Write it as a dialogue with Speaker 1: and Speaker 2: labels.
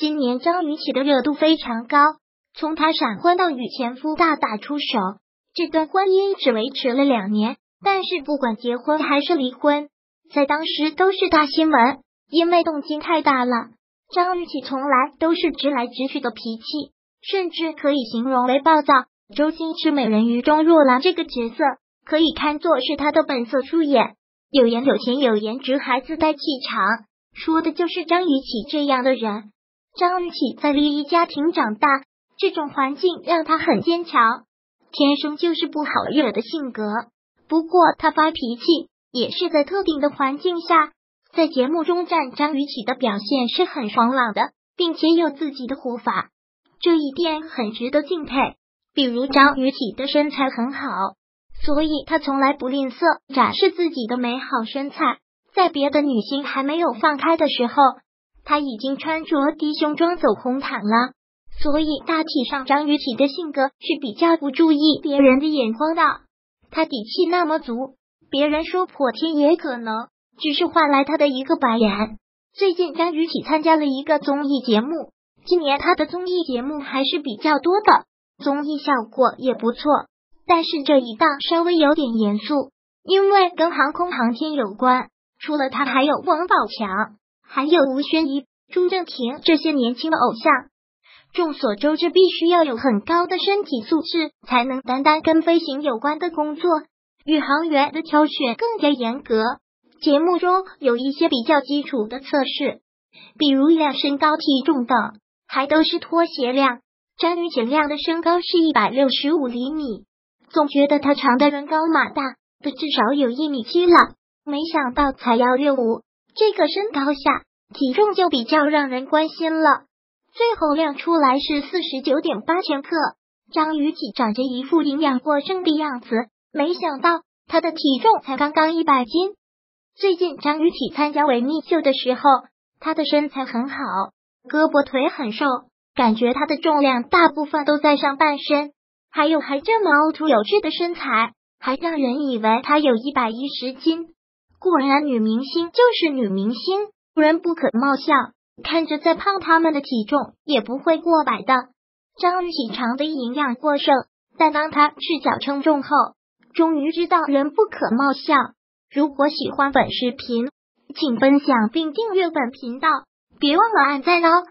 Speaker 1: 今年张雨绮的热度非常高，从她闪婚到与前夫大打出手，这段婚姻只维持了两年，但是不管结婚还是离婚，在当时都是大新闻，因为动静太大了。张雨绮从来都是直来直去的脾气，甚至可以形容为暴躁。周星驰《美人鱼》中若兰这个角色，可以看作是他的本色出演。有颜有钱有颜值还自带气场，说的就是张雨绮这样的人。张雨绮在离异家庭长大，这种环境让她很坚强，天生就是不好惹的性格。不过她发脾气也是在特定的环境下，在节目中站张雨绮的表现是很爽朗的，并且有自己的活法，这一点很值得敬佩。比如张雨绮的身材很好。所以，她从来不吝啬展示自己的美好身材。在别的女星还没有放开的时候，他已经穿着低胸装走红毯了。所以，大体上张雨绮的性格是比较不注意别人的眼光的。她底气那么足，别人说破天也可能，只是换来她的一个白眼。最近，张雨绮参加了一个综艺节目，今年她的综艺节目还是比较多的，综艺效果也不错。但是这一档稍微有点严肃，因为跟航空航天有关。除了他，还有王宝强，还有吴宣仪、朱正廷这些年轻的偶像。众所周知，必须要有很高的身体素质，才能担当跟飞行有关的工作。宇航员的挑选更加严格。节目中有一些比较基础的测试，比如量身高、体重等，还都是拖鞋量。张雨绮量的身高是一百六十五厘米。总觉得他长的人高马大，的至少有一米七了。没想到才幺六五，这个身高下体重就比较让人关心了。最后量出来是四十九点八千克。张雨绮长着一副营养过剩的样子，没想到她的体重才刚刚一百斤。最近张雨绮参加维密秀的时候，她的身材很好，胳膊腿很瘦，感觉她的重量大部分都在上半身。还有还这么凹凸有致的身材，还让人以为她有一百一十斤。果然，女明星就是女明星，人不可貌相。看着再胖，他们的体重也不会过百的。张雨绮长的营养过剩，但当她赤脚称重后，终于知道人不可貌相。如果喜欢本视频，请分享并订阅本频道，别忘了按赞哦。